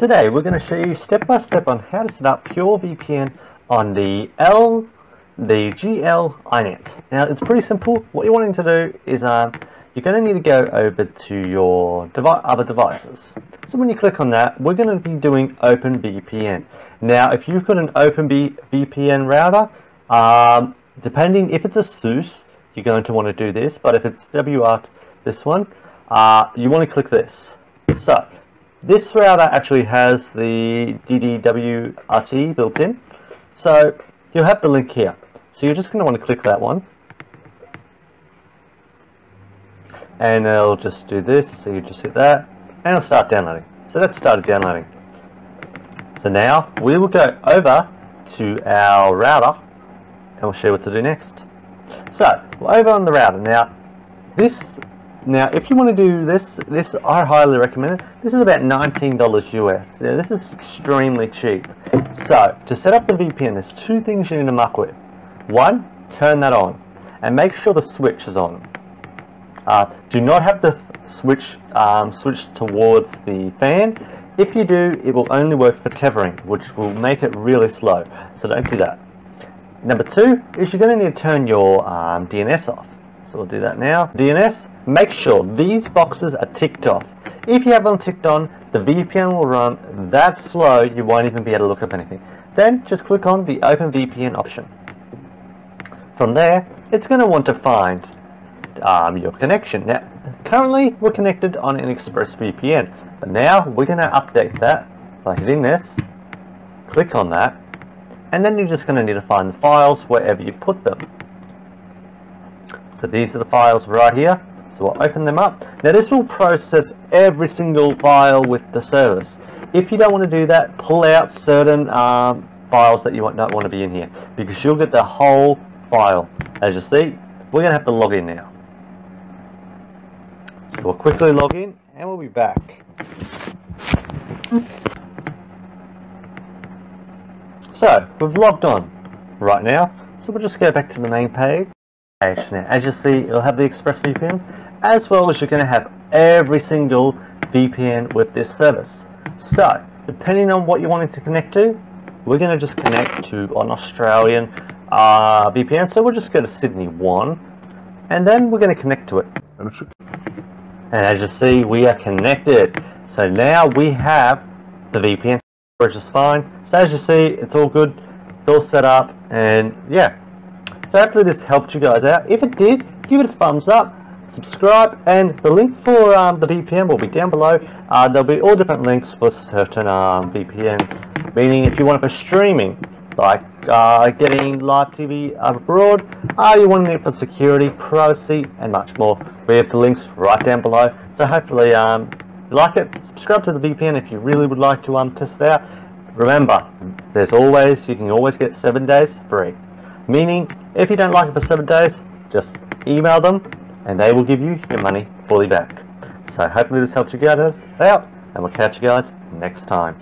Today we're going to show you step by step on how to set up Pure VPN on the L, the GL iNet. Now it's pretty simple. What you're wanting to do is um, you're going to need to go over to your devi other devices. So when you click on that, we're going to be doing OpenVPN. Now if you've got an OpenVPN router, um, depending if it's a SUSE, you're going to want to do this, but if it's WRT, this one, uh, you want to click this. So this router actually has the DDWRT built in. So you'll have the link here. So you're just going to want to click that one. And it'll just do this. So you just hit that and it'll start downloading. So that started downloading. So now we will go over to our router and we'll show you what to do next. So we're over on the router. Now this now, if you want to do this, this I highly recommend it. This is about $19 US. Yeah, this is extremely cheap. So, to set up the VPN, there's two things you need to muck with. One, turn that on, and make sure the switch is on. Uh, do not have the switch um, switch towards the fan. If you do, it will only work for tethering, which will make it really slow. So don't do that. Number two is you're going to need to turn your um, DNS off. So we'll do that now. DNS, Make sure these boxes are ticked off. If you have them ticked on, the VPN will run that slow you won't even be able to look up anything. Then just click on the Open VPN option. From there, it's going to want to find um, your connection. Now, currently we're connected on an ExpressVPN, but now we're going to update that by hitting this, click on that, and then you're just going to need to find the files wherever you put them. So these are the files right here. So we'll open them up. Now this will process every single file with the service. If you don't want to do that, pull out certain um, files that you don't want to be in here because you'll get the whole file. As you see, we're going to have to log in now. So we'll quickly log in and we'll be back. So, we've logged on right now. So we'll just go back to the main page. As you see, it'll have the ExpressVPN as well as you're going to have every single VPN with this service. So, depending on what you're wanting to connect to, we're going to just connect to an Australian uh, VPN. So we'll just go to Sydney 1, and then we're going to connect to it. And as you see, we are connected. So now we have the VPN, which is fine. So as you see, it's all good. It's all set up, and yeah. So hopefully this helped you guys out. If it did, give it a thumbs up subscribe and the link for um, the VPN will be down below. Uh, there'll be all different links for certain um, meaning if you want it for streaming like uh, getting live TV abroad uh, you want it for security privacy and much more. We have the links right down below. So hopefully um, you like it subscribe to the VPN if you really would like to um, test it out. Remember there's always you can always get seven days free. Meaning if you don't like it for seven days just email them and they will give you your money fully back. So hopefully this helps you guys out, and we'll catch you guys next time.